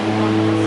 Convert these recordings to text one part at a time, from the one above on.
Please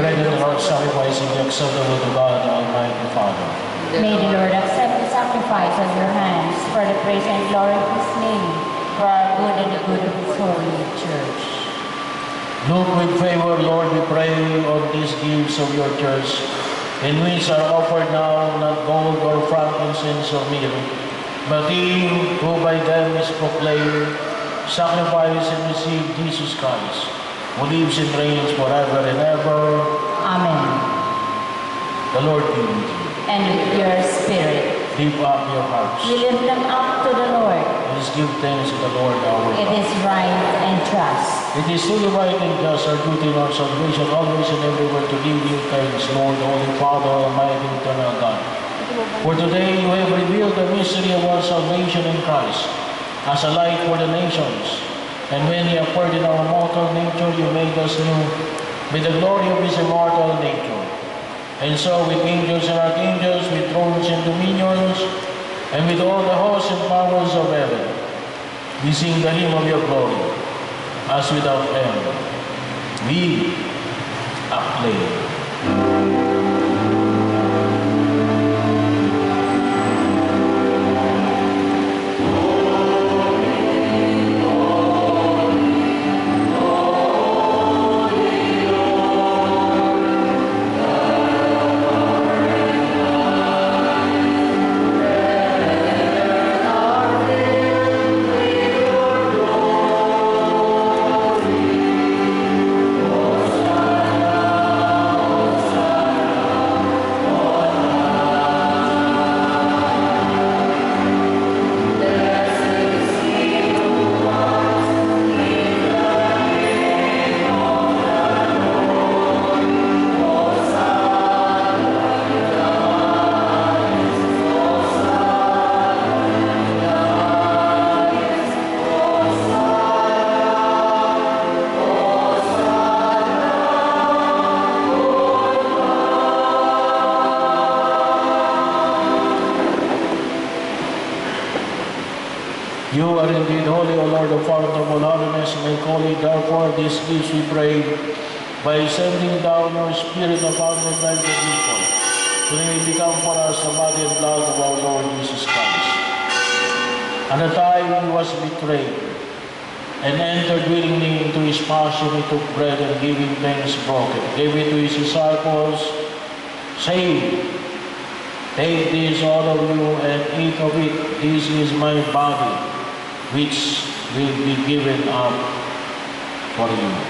Pray, brethren, our sacrifice in the acceptable to God, Almighty Father. May the Lord accept the sacrifice of your hands for the praise and glory of his name, for our good and the good of his holy church. Look with favor, Lord, we pray on these gifts of your church, in which are offered now not gold or frankincense or myrrh, but he who by them is proclaimed, sacrifice and receive Jesus Christ, who lives and reigns forever and ever. Amen. The Lord be with you. And with your spirit, Lift up your hearts. we lift them up to the Lord. Let us give thanks to the Lord our It God. is right and just. It is truly right and just our duty and our salvation always and everywhere to give you thanks, Lord, Holy Father, Almighty, Eternal God. For today you have revealed the mystery of our salvation in Christ as a light for the nations. And when He appeared in our mortal nature, you made us new with the glory of His immortal nature. And so with angels and archangels, with thrones and dominions, and with all the hosts and powers of heaven, we sing the hymn of your glory, as without end. We acclaim. Indeed holy, O Lord, the Father of all holiness, make holy, therefore, these gifts we pray, by sending down your Spirit upon the life of people, so they may become for us the body and blood of our Lord Jesus Christ. At the time he was betrayed, and entered willingly into his passion, he took bread and giving thanks broke it, gave it to his disciples, saying, Take this, all of you, and eat of it. This is my body, which will be given up for you.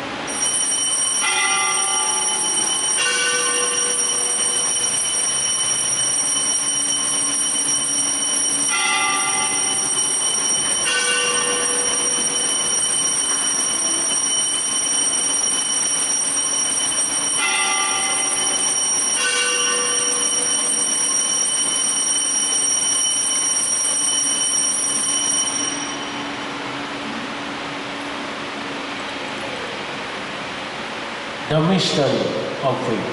anlamıştır okuyun.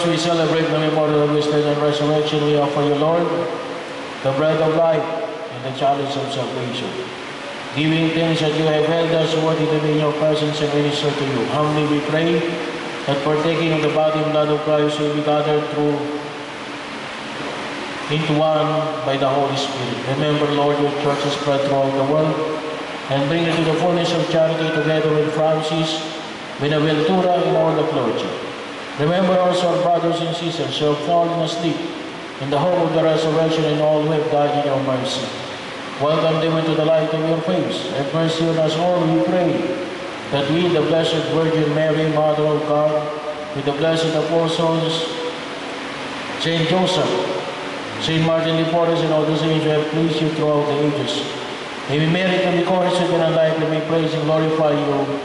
As we celebrate the memorial of His death and resurrection, we offer you, Lord, the bread of life and the chalice of salvation. Giving thanks that you have held us worthy to be in your presence and minister to you. Humbly we pray that partaking of the body and blood of Christ will be gathered through into one by the Holy Spirit. Remember, Lord, your church is spread throughout the world and bring it to the fullness of charity together with Francis, Buenaventura, and all the clergy. Remember also our brothers and sisters who have fallen asleep in the hope of the resurrection and all who have died in your mercy. Welcome them into the light of your face. Have mercy on us all, we pray, that we, the Blessed Virgin Mary, Mother of God, with the blessed apostles, Saint Joseph, Saint Martin de Porres, and all the saints who have pleased you throughout the ages, may we merit to be chorused and unlikely may praise and glorify you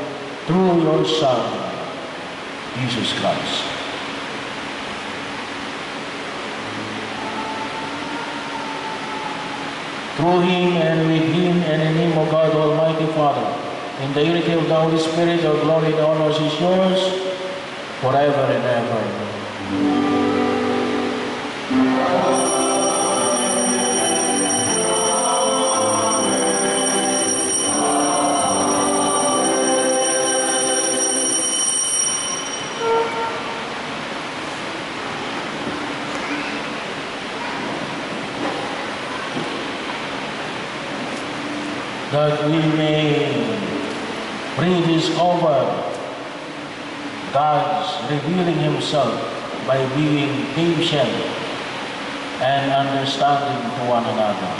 through your Son, Jesus Christ. Through him and with him and in him, O God, Almighty Father, in the unity of the Holy Spirit, our glory and honor is yours forever and ever. that Himself by being patient and understanding to one another.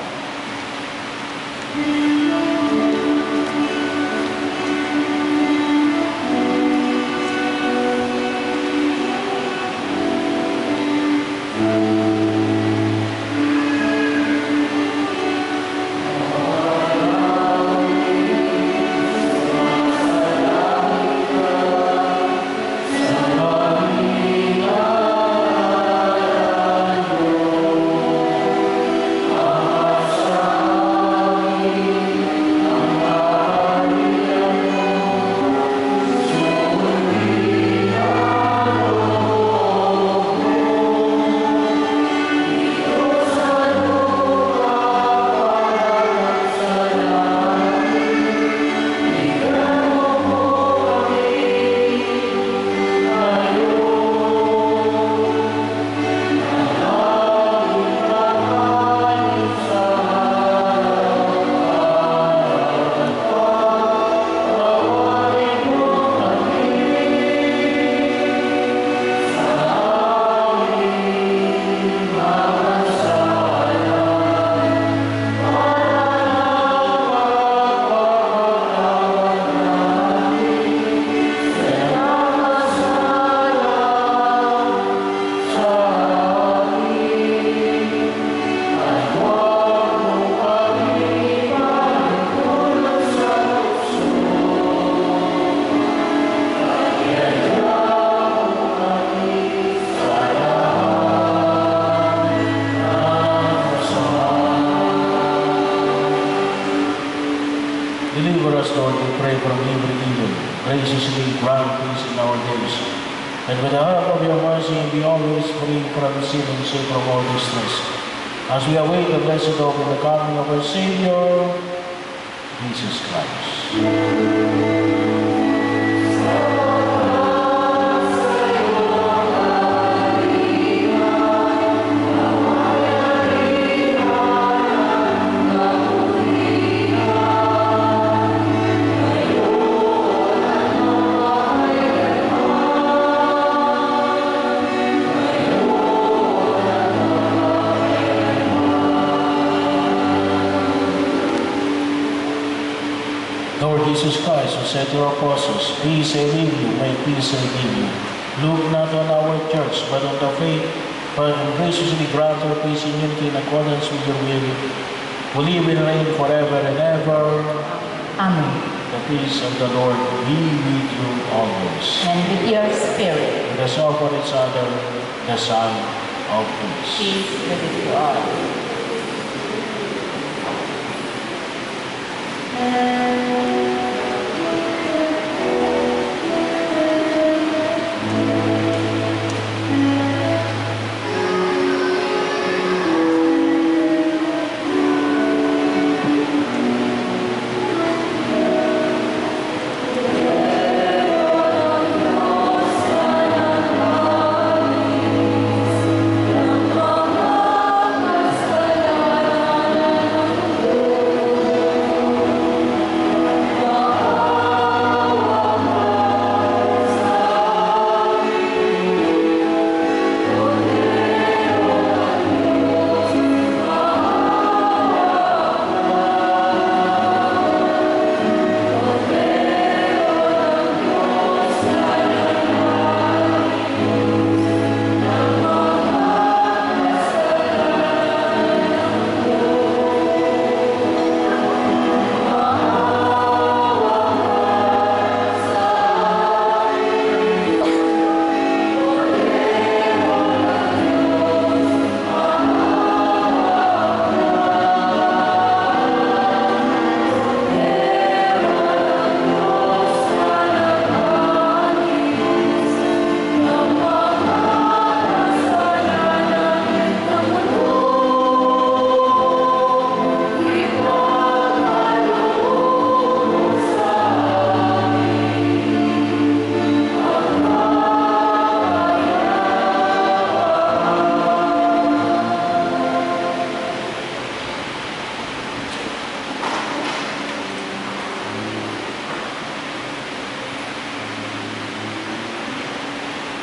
On the faith, but graciously grant our peace in unity in accordance with your will, who live and reign forever and ever. Amen. The peace of the Lord be with you always. And with your spirit, Let us offer each other the sign of peace. peace be with you all.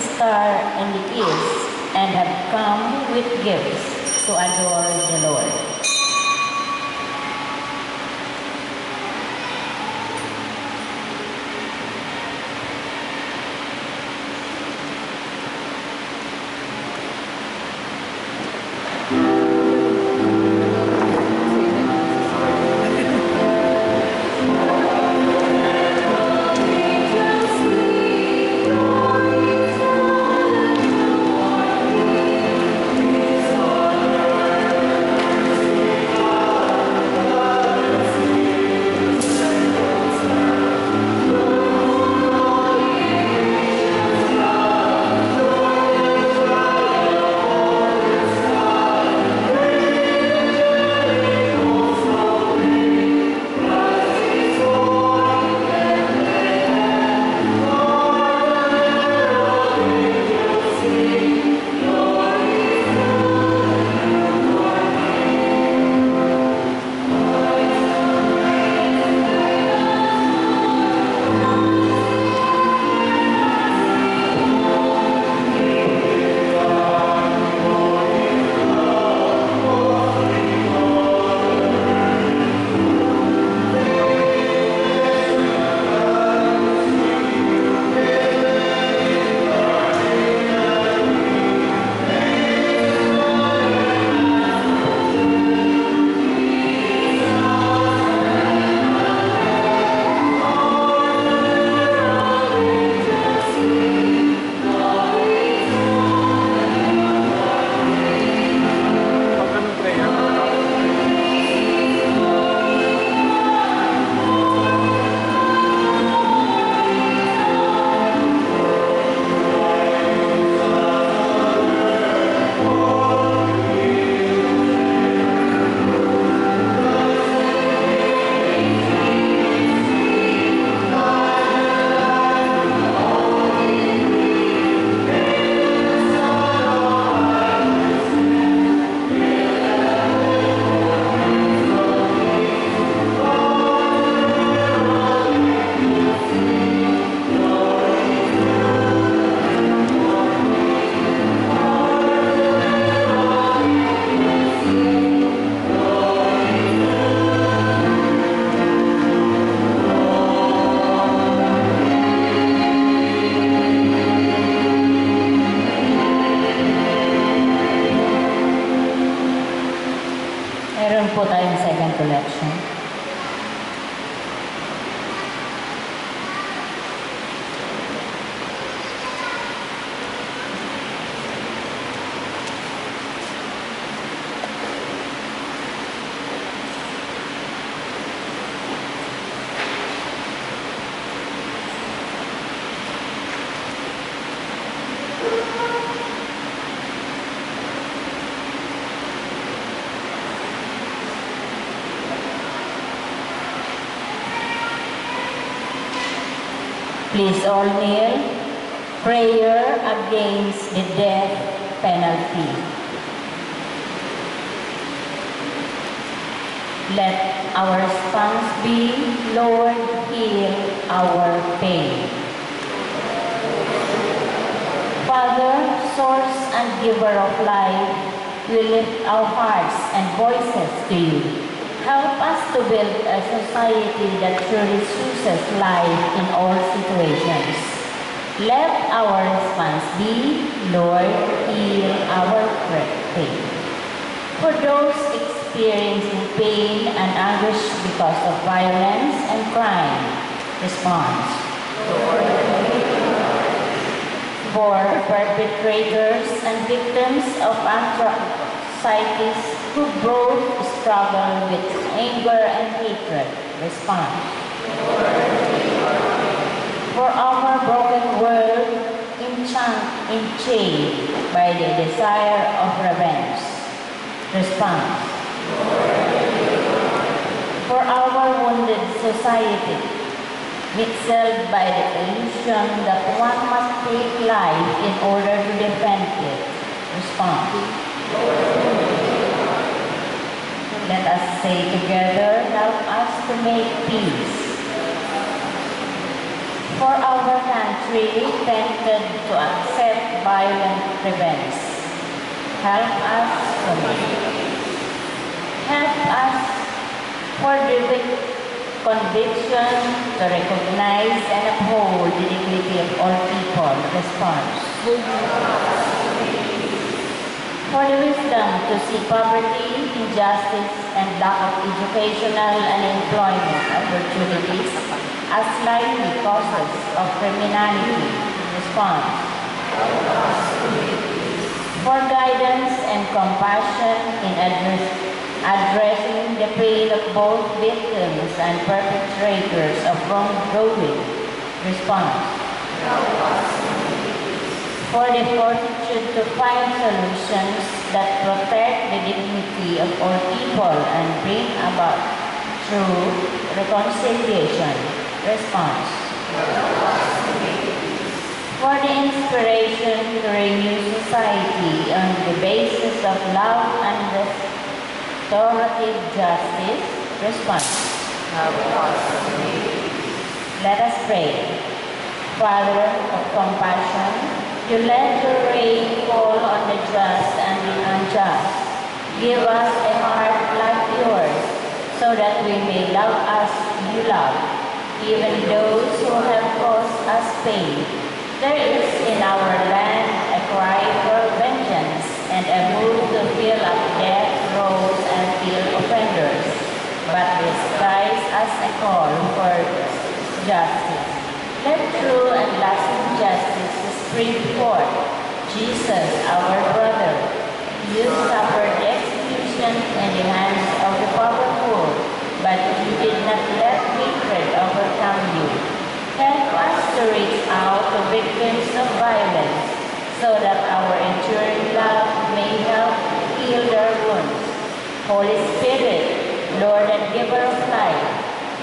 star in the east and have come with gifts to adore the Lord. Meron po tayong second collection. Please all kneel. Prayer against the death penalty. Let our response be, Lord, heal our pain. Father, source and giver of life, we lift our hearts and voices to you. Help us to build a society that truly chooses life in all situations. Let our response be, Lord, heal our pain. For those experiencing pain and anguish because of violence and crime, response. For perpetrators and victims of atrocities who both struggle with anger and hatred, response. For our broken world enchained by the desire of revenge, response. For our wounded society, mixed by the illusion that one must take life in order to defend it, response. Let us say together, help us to make peace. For our country tempted to accept violent revenge, help us to make peace. Help us for the conviction to recognize and uphold the dignity of all people. Response. For the wisdom to see poverty, injustice, and lack of educational and employment opportunities as likely causes of criminality. Response. For guidance and compassion in address- addressing the pain of both victims and perpetrators of wrongdoing. Response. For the fortitude to find solutions that protect the dignity of all people and bring about true reconciliation. Response. For the inspiration to renew society on the basis of love and restorative justice. Response. Let us pray. Father of compassion, you let your rain fall on the just and the unjust. Give us a heart like yours, so that we may love as you love, even those who have caused us pain. There is in our land a cry for vengeance and a move to fill up death rows and kill offenders, but disguise as a call for justice. Let true and lasting justice forth. Jesus, our brother, you suffered execution in the hands of the powerful, but you did not let hatred overcome you. Help us to reach out to victims of violence, so that our enduring love may help heal their wounds. Holy Spirit, Lord and giver of life,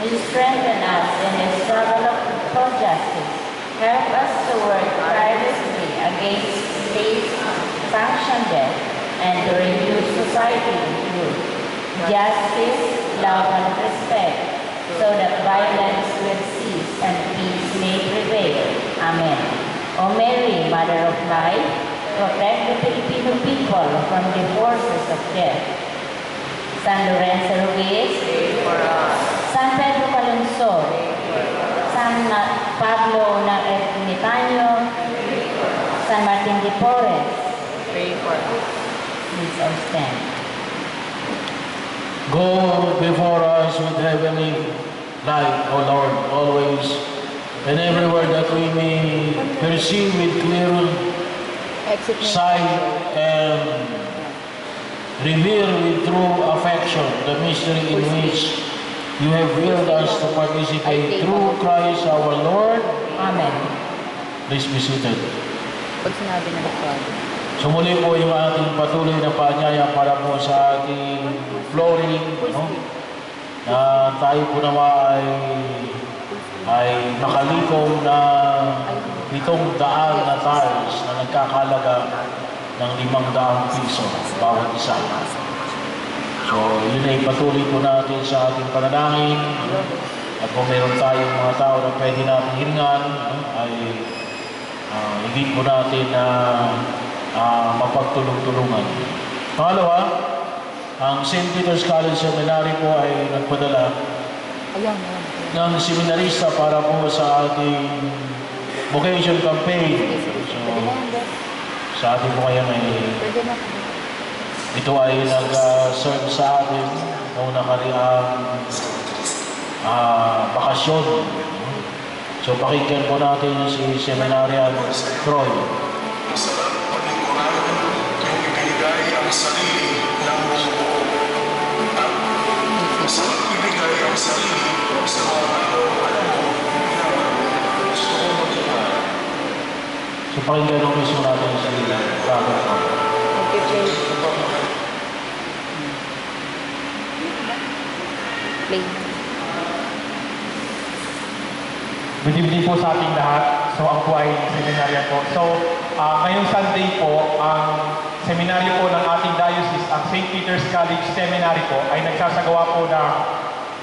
you strengthen us in the struggle for justice. Help us to work tirelessly against state-sanctioned death and to renew society with truth, justice, love, and respect, so that violence will cease and peace may prevail. Amen. O Mary, Mother of Life, protect the Filipino people from the forces of death. San Lorenzo Ruiz, San Pedro Calungsod, San Na- Pablo na Ermitaño, San Martin de Porres, Pray for us. please all stand. Go before us with heavenly light, O Lord, always and everywhere that we may perceive with clear sight and reveal with true affection the mystery in which you have willed us to participate through Christ our Lord. Amen. Please be seated. Pag sinabi ng Father. So muli po yung ating patuloy na paanyaya para po sa ating flooring, no? na tayo po naman ay, ay makalikom na itong daan na tiles na nagkakalaga ng limang daang piso bawat isa. So yun ay patuloy po natin sa ating panalangin. At kung meron tayong mga tao na pwede natin hiringan, ay uh, higit po natin na ah, mapagtulong-tulungan. Pangalawa, ang St. Peter's College Seminary po ay nagpadala Ayan, ng seminarista para po sa ating vocation campaign. So, sa ating po ngayon ay. Ito ay nag-serve sa atin noong nakariang ah, bakasyon. So pakinggan po natin si Seminarian Troy. Masarap paglingkuran yung ibinigay ang sarili ng buo. At masarap ibigay ang sarili sa mga tao alam So pakinggan po mismo natin si Brother Troy. Nagpe-play. Play. Good evening po sa ating lahat. So ako po ay seminaryan po. So ah, ngayong Sunday po, ang seminaryo po ng ating diocese, ang St. Peter's College Seminary po, ay nagsasagawa po ng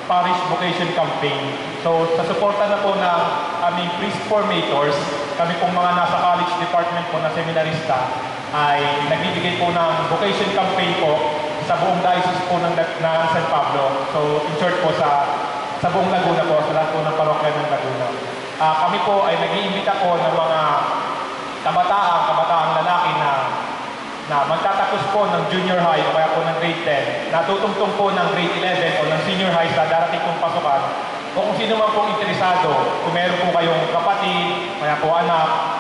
Parish Vocation Campaign. So sa suporta na po ng aming priest formators, kami pong mga nasa college department po na seminarista, ay nagbibigay po ng vocation campaign po sa buong diocese po ng, ng San Pablo. So in short po sa sa buong Laguna po, sa lahat po ng parokya ng Laguna. Ah, kami po ay nag-iimbita po ng mga kabataan, kabataang lalaki na na magtatapos po ng junior high o kaya po ng grade 10, natutungtong po ng grade 11 o ng senior high sa darating pong pasukan, o kung sino man pong interesado, kung meron po kayong kapatid, kaya po anak,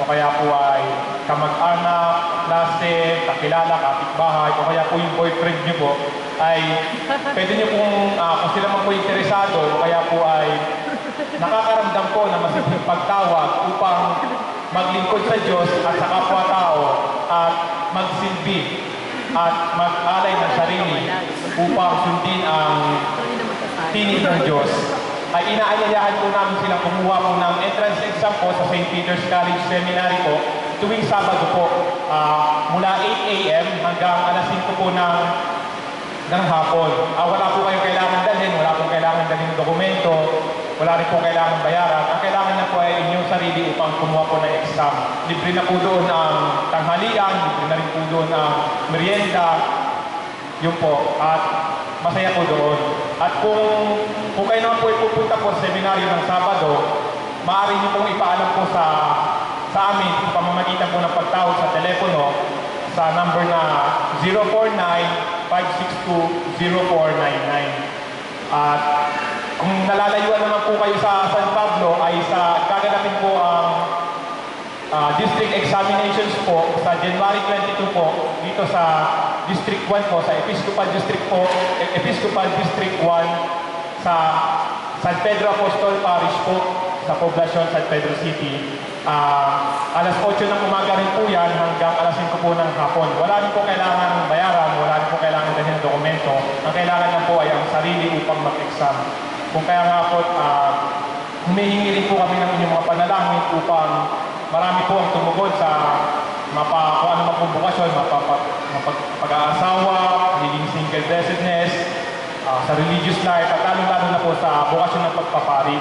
o kaya po ay kamag-anak, klase, kakilala, kapitbahay, o kaya po yung boyfriend niyo po, ay pwede niyo pong, ah, kung sila man po interesado, o kaya po ay nakakaramdam po na masimpleng pagtawag upang maglingkod sa Diyos at sa kapwa-tao at magsilbi at mag-alay ng sarili upang sundin ang tinig ng Diyos ay inaanyayahan po namin silang kumuha po ng entrance exam po sa St. Peter's College Seminary po tuwing Sabado po ah, mula 8 a.m. hanggang alas 5 po ng ng hapon. Ah, wala po kayong kailangan dalhin, wala po kailangan dalhin dokumento, wala rin po kailangan bayaran. Ang kailangan na po ay inyong sarili upang kumuha po ng exam. Libre na po doon ang tanghalian, libre na rin po doon ang merienda, yun po. At masaya po doon. At kung, kung kayo naman po ay pupunta po sa seminaryo ng Sabado, maaari niyo pong ipaalam po sa sa amin sa pamamagitan po ng pagtawag sa telepono sa number na 049-562-0499. At kung nalalayuan naman po kayo sa San Pablo ay sa gaganapin po ang Ah, district examinations po sa January 22 po dito sa District 1 po sa Episcopal District po E- Episcopal District 1 sa San Pedro Apostol Parish po sa poblasyon San Pedro City. Ah, alas 8 ng umaga rin po yan hanggang alas 5 po ng hapon. Wala rin po kailangan bayaran, wala rin po kailangan dalhin ng dokumento. Ang kailangan lang po ay ang sarili upang mag-exam. Kung kaya nga po, ah, humihingi rin po kami ng inyong mga panalangin upang marami po ang tumugon sa mapa, kung ano man pong bukasyon, mapag-aasawa, magiging single blessedness, ah, sa religious life, at lalo-lalo na po sa bukasyon ng pagpapari.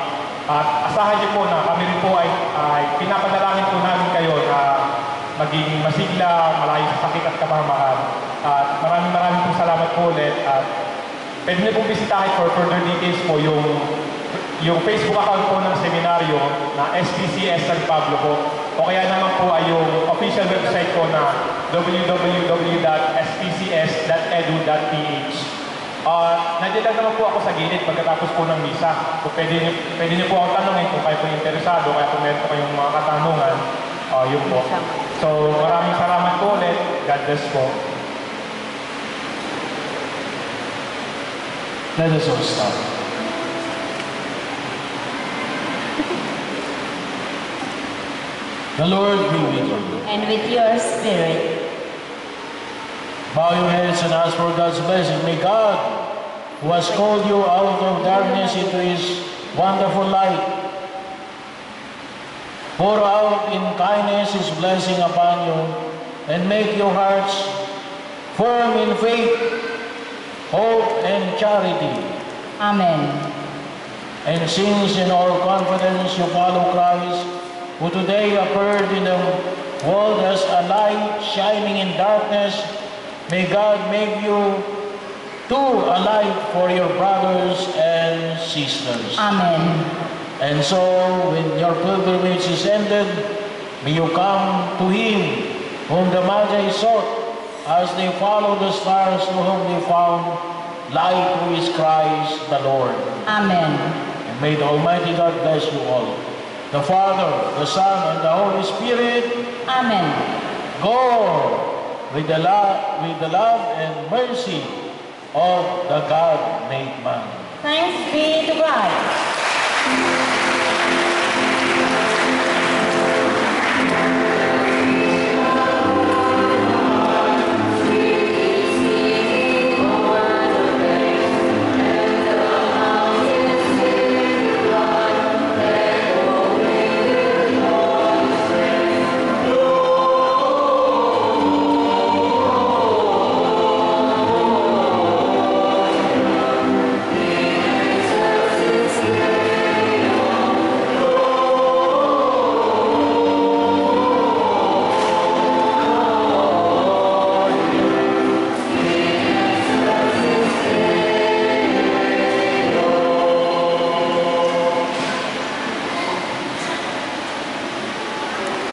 At asahan niyo po na kami rin po ay, ay pinapanalangin po namin kayo na maging masigla, malayo sa sakit at kamamahan. At maraming maraming po salamat po ulit. At pwede niyo pong bisitahin for further details po yung yung Facebook account po ng seminaryo na SPCS San Pablo po. O kaya naman po ay yung official website ko na www.spcs.edu.ph. Ah, nandiyan naman po ako sa gilid pagkatapos po ng misa. Kung pwede niyo, pwede niyo po akong tanongin kung kayo po interesado, kaya kung meron po kayong mga katanungan, ah, yun po. So, maraming salamat po ulit. God bless po. Let us all stand. The Lord be with you. And with your spirit. Bow your heads and ask for God's blessing. May God, who has called you out of darkness into His wonderful light, pour out in kindness His blessing upon you and make your hearts firm in faith, hope, and charity. Amen. And since in all confidence you follow Christ, who today appeared in the world as a light shining in darkness, may God make you too a light for your brothers and sisters. Amen. And so, when your pilgrimage is ended, may you come to Him whom the Magi sought as they followed the stars to whom they found light who is Christ the Lord. Amen. And may the Almighty God bless you all. The Father, the Son, and the Holy Spirit Amen. go with the love, with the love and mercy of the God-made man. Thanks be to God.